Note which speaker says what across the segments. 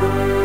Speaker 1: you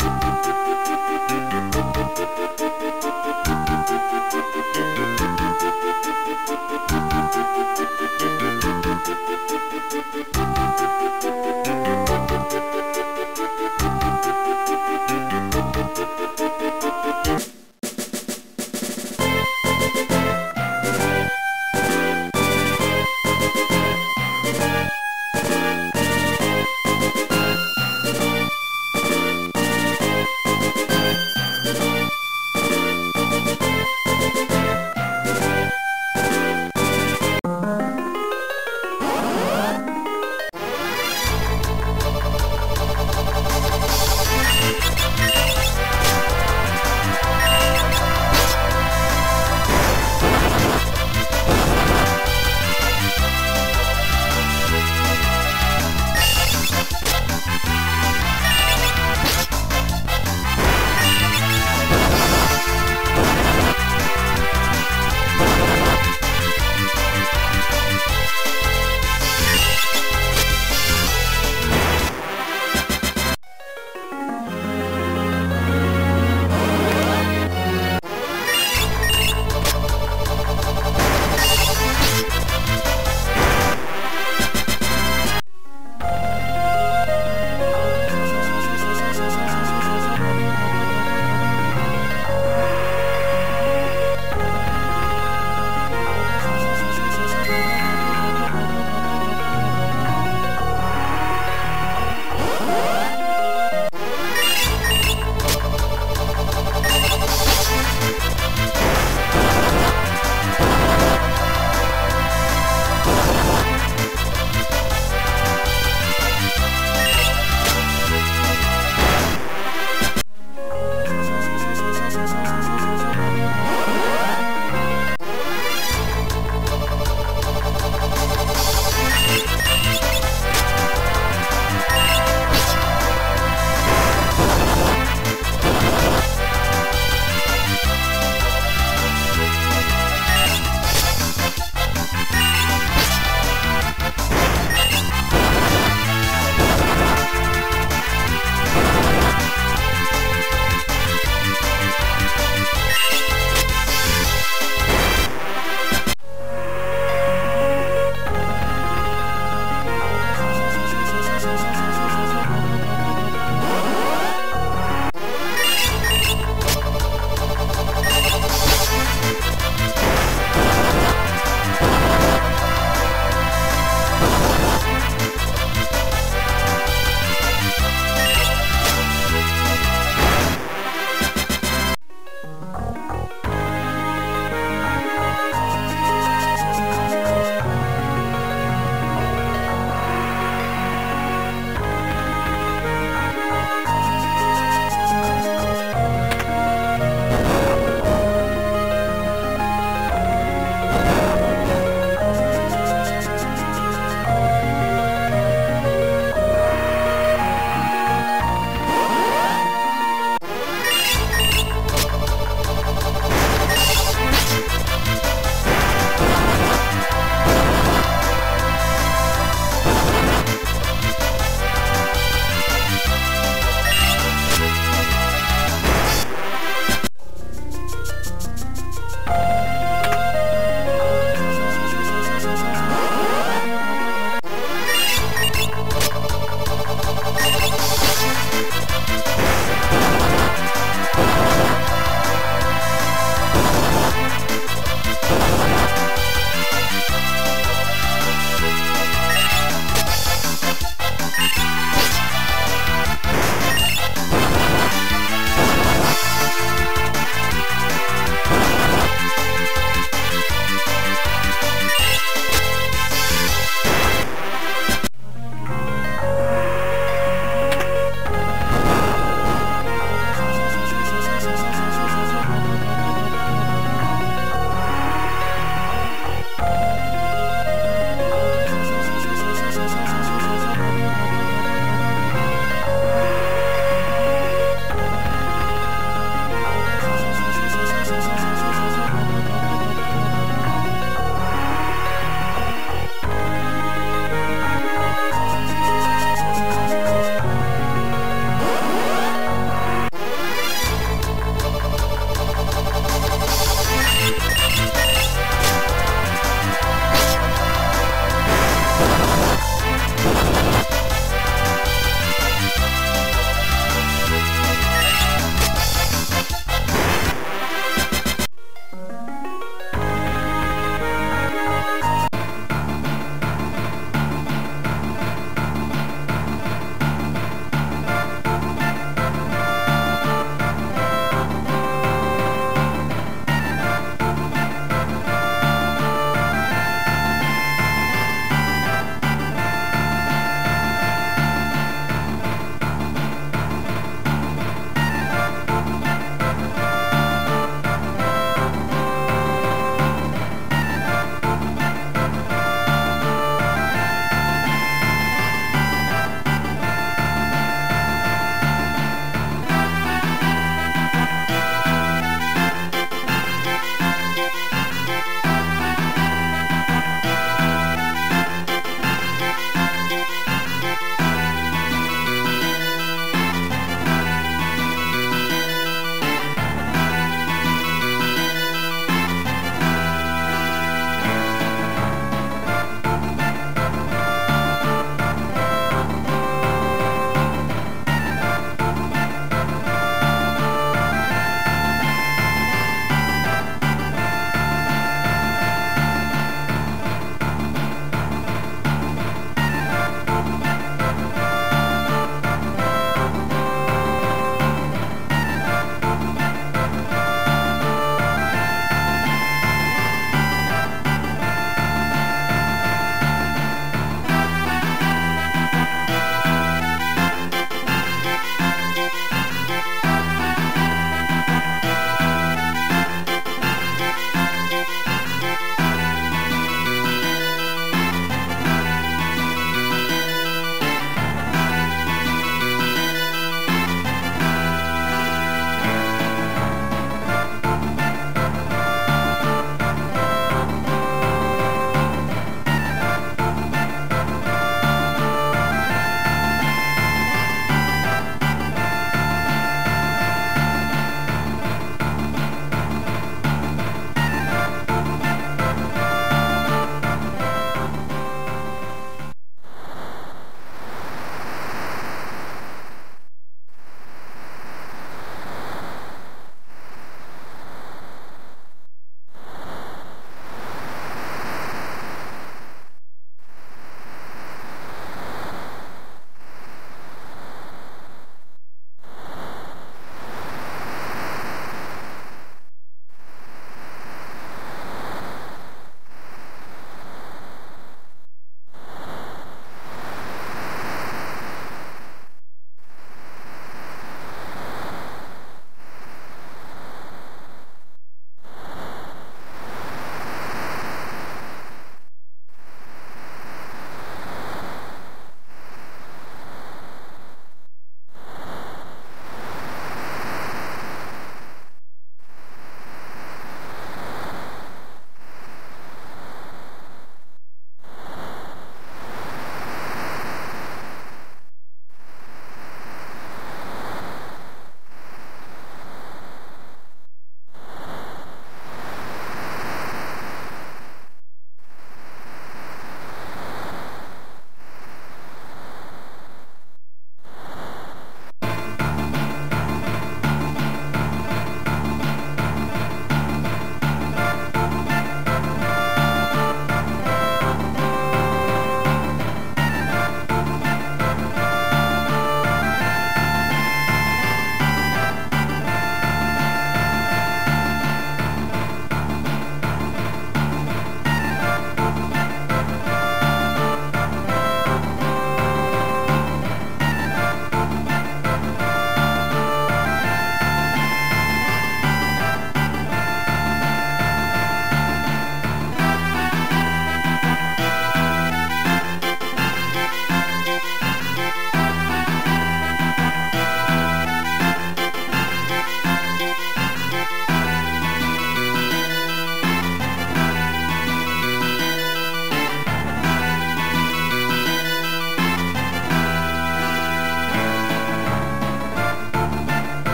Speaker 1: Bye.